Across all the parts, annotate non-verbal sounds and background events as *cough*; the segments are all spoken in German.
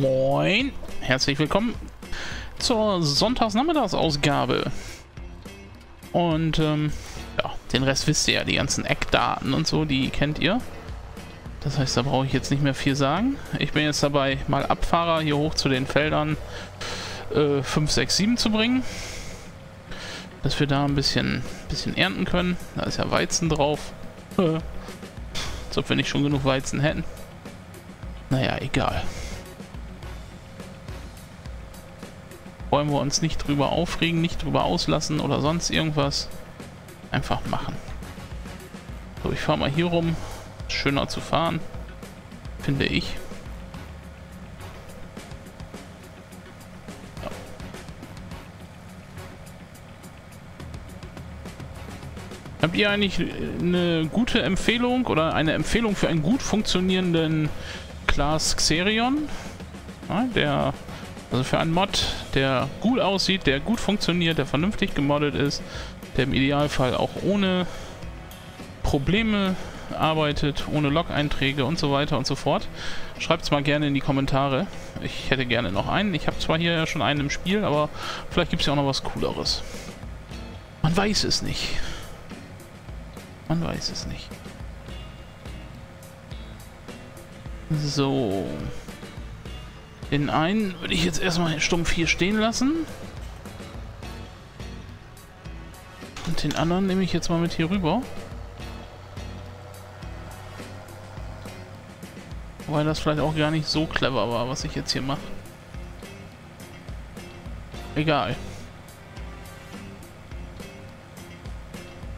Moin, herzlich willkommen zur Sonntagsnachmittagsausgabe. Und ähm, ja, den Rest wisst ihr ja, die ganzen Eckdaten und so, die kennt ihr. Das heißt, da brauche ich jetzt nicht mehr viel sagen. Ich bin jetzt dabei, mal Abfahrer hier hoch zu den Feldern äh, 5, 6, 7 zu bringen. Dass wir da ein bisschen, bisschen ernten können. Da ist ja Weizen drauf. *laughs* Als ob wir nicht schon genug Weizen hätten. Naja, egal. Wollen wir uns nicht drüber aufregen, nicht drüber auslassen oder sonst irgendwas. Einfach machen. So, ich fahre mal hier rum. Schöner zu fahren. Finde ich. Habt ihr eigentlich eine gute Empfehlung oder eine Empfehlung für einen gut funktionierenden Class Xerion? Der, also für einen Mod, der gut aussieht, der gut funktioniert, der vernünftig gemoddet ist, der im Idealfall auch ohne Probleme arbeitet, ohne Log-Einträge und so weiter und so fort. Schreibt es mal gerne in die Kommentare. Ich hätte gerne noch einen. Ich habe zwar hier ja schon einen im Spiel, aber vielleicht gibt es ja auch noch was Cooleres. Man weiß es nicht. Man weiß es nicht. So. Den einen würde ich jetzt erstmal stumpf hier stehen lassen. Und den anderen nehme ich jetzt mal mit hier rüber. Weil das vielleicht auch gar nicht so clever war, was ich jetzt hier mache. Egal.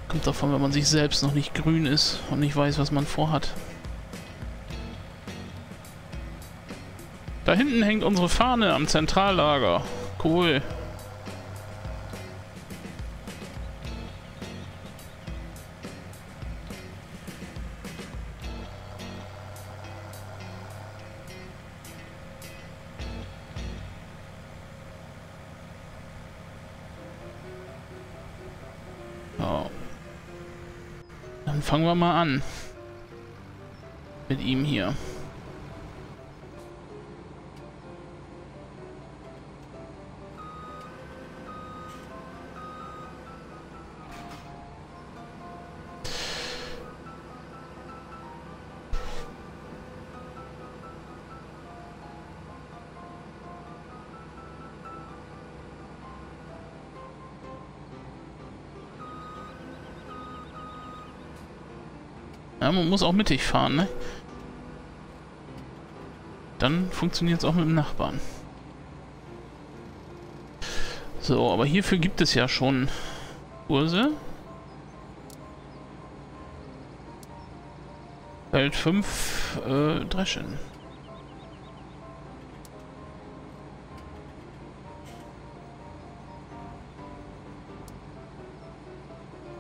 Kommt davon, wenn man sich selbst noch nicht grün ist und nicht weiß, was man vorhat. Da hinten hängt unsere Fahne am Zentrallager. Cool. Dann fangen wir mal an. Mit ihm hier. Ja, man muss auch mittig fahren, ne? Dann funktioniert es auch mit dem Nachbarn. So, aber hierfür gibt es ja schon Kurse. Feld 5 äh, Dreschen.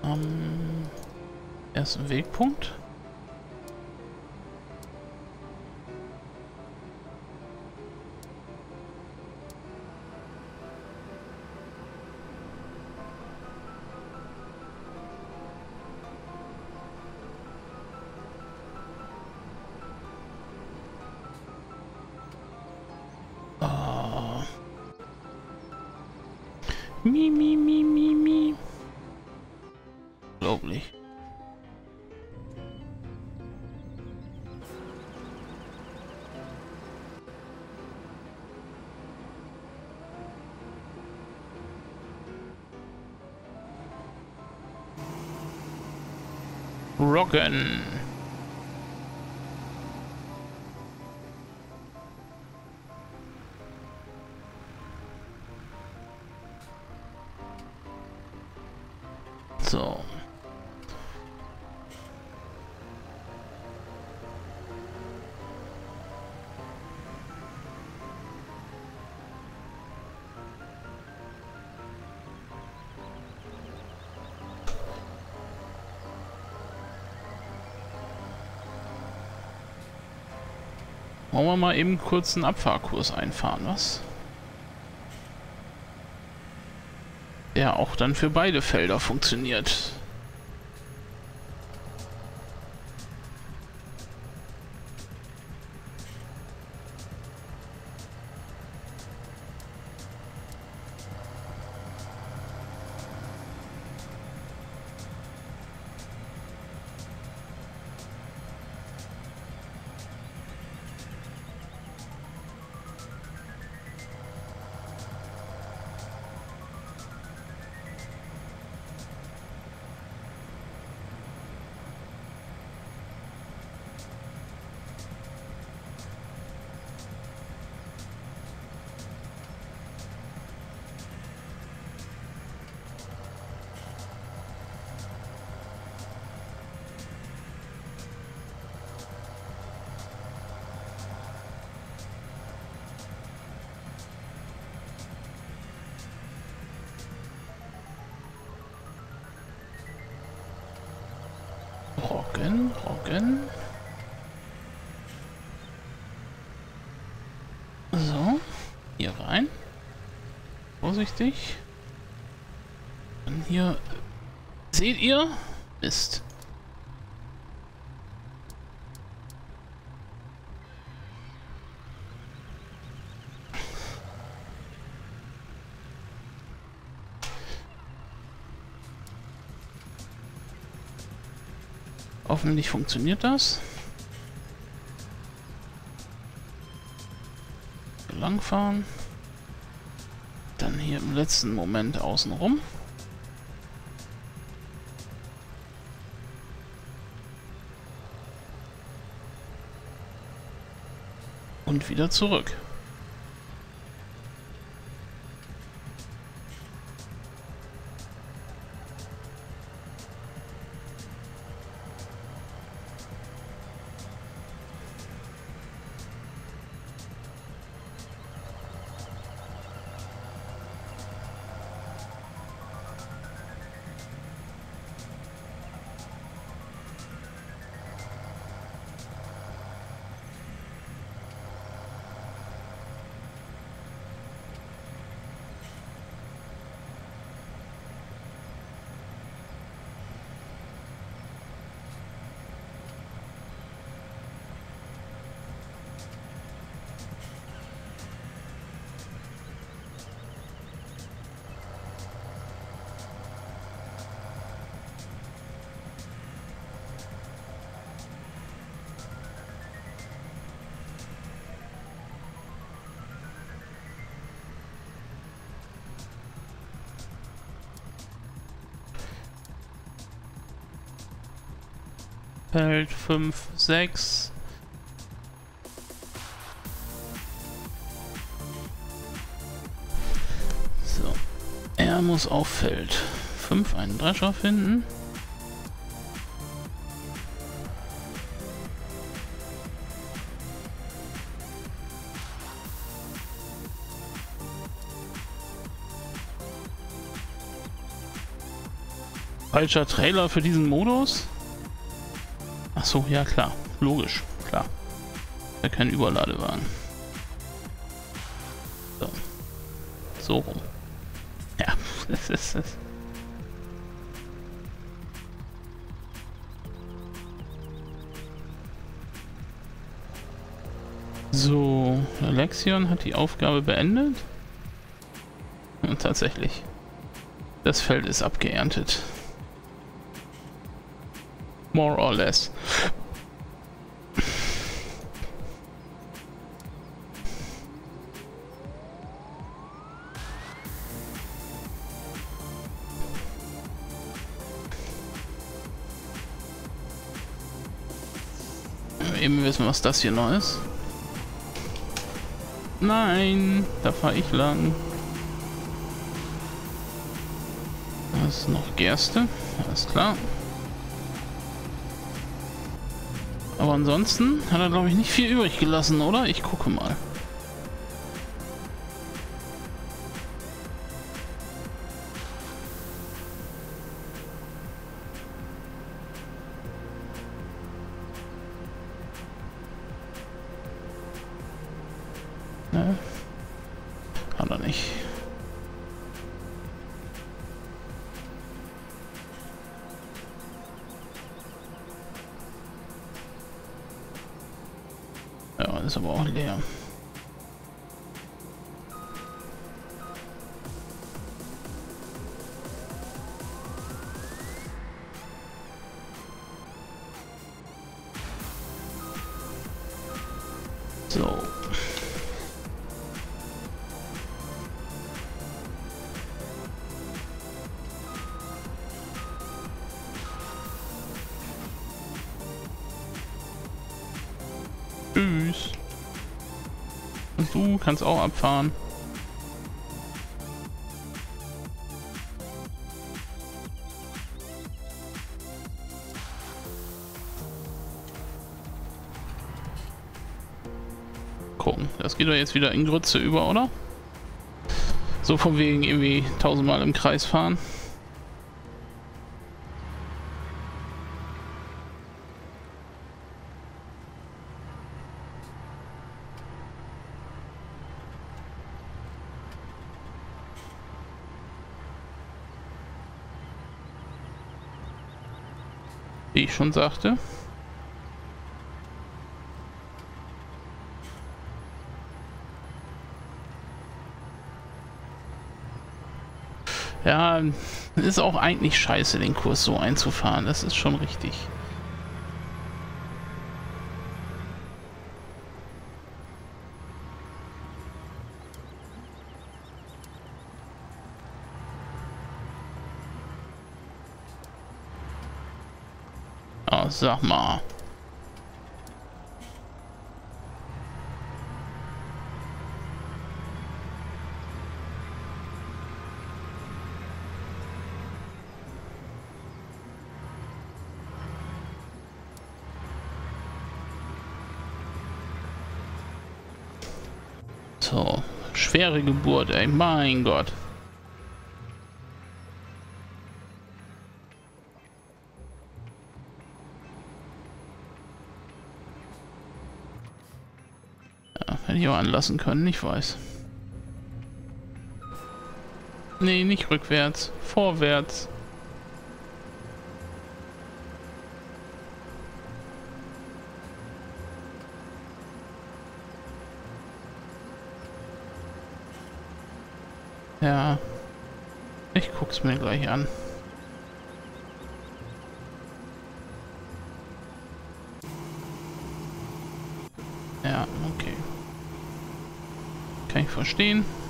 Am ersten Wegpunkt. Unglaublich. Rocken. So. Wollen wir mal eben kurz einen Abfahrkurs einfahren, was? Der auch dann für beide Felder funktioniert. Roggen, Roggen. So, hier rein. Vorsichtig. Dann hier. Seht ihr? Mist. Hoffentlich funktioniert das. Langfahren. Dann hier im letzten Moment außenrum. Und wieder zurück. Feld 5, 6. So. Er muss auf Feld 5 einen Drescher finden. Falscher Trailer für diesen Modus? Ach so, ja klar. Logisch, klar. Ja, kein Überladewagen. So. So rum. Ja, *laughs* das ist es. So, Alexion hat die Aufgabe beendet. Und tatsächlich. Das Feld ist abgeerntet. More or less. Eben wissen, was das hier noch ist. Nein, da fahre ich lang. Das ist noch Gerste, alles klar. Aber ansonsten hat er, glaube ich, nicht viel übrig gelassen, oder? Ich gucke mal. Ne? Hat er nicht. Ja, ist du kannst auch abfahren. Gucken. Das geht doch jetzt wieder in Grütze über, oder? So von wegen irgendwie tausendmal im Kreis fahren. Ich schon sagte. Ja, ist auch eigentlich scheiße, den Kurs so einzufahren. Das ist schon richtig. Sag mal. So, schwere Geburt, ey, mein Gott. Hätte ich auch anlassen können, ich weiß. Nee, nicht rückwärts, vorwärts. Ja. Ich guck's mir gleich an. Ja, okay. Kann ich verstehen.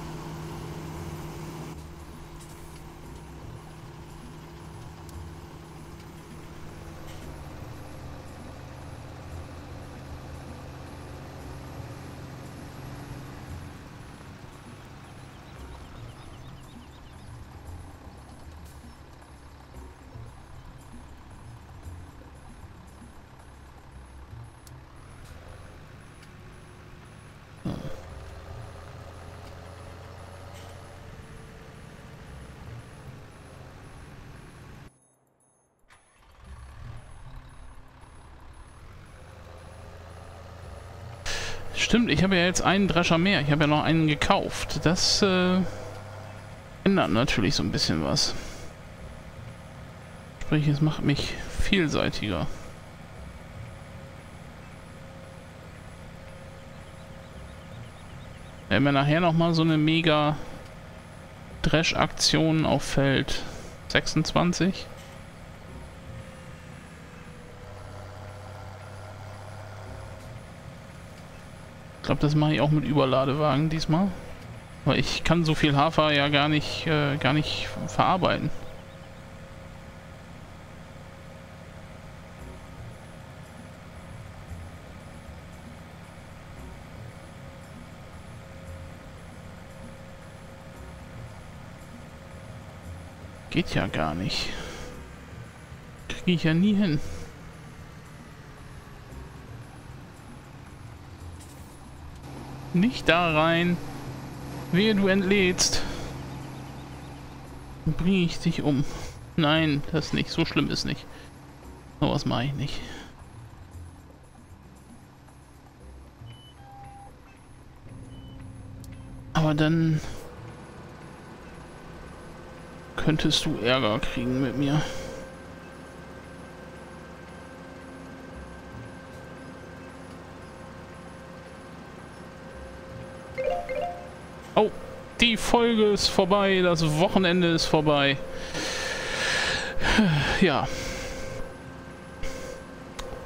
Stimmt, ich habe ja jetzt einen Drescher mehr. Ich habe ja noch einen gekauft. Das äh, ändert natürlich so ein bisschen was. Sprich, es macht mich vielseitiger. Wenn mir nachher nochmal so eine mega Dresch-Aktion auf Feld 26 glaube, das mache ich auch mit Überladewagen diesmal. Weil ich kann so viel Hafer ja gar nicht, äh, gar nicht verarbeiten. Geht ja gar nicht. Kriege ich ja nie hin. Nicht da rein. Wehe, du entlädst. Bringe ich dich um. Nein, das nicht. So schlimm ist nicht. So was mache ich nicht. Aber dann könntest du Ärger kriegen mit mir. Die Folge ist vorbei, das Wochenende ist vorbei. Ja.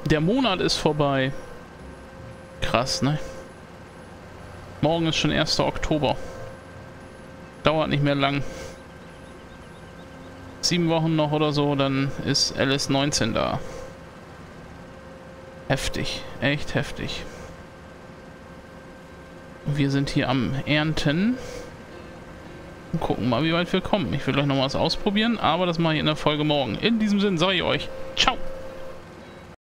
Der Monat ist vorbei. Krass, ne? Morgen ist schon 1. Oktober. Dauert nicht mehr lang. Sieben Wochen noch oder so, dann ist LS19 da. Heftig, echt heftig. Wir sind hier am Ernten. Und gucken mal, wie weit wir kommen. Ich will gleich noch was ausprobieren, aber das mache ich in der Folge morgen. In diesem Sinne sage ich euch, ciao!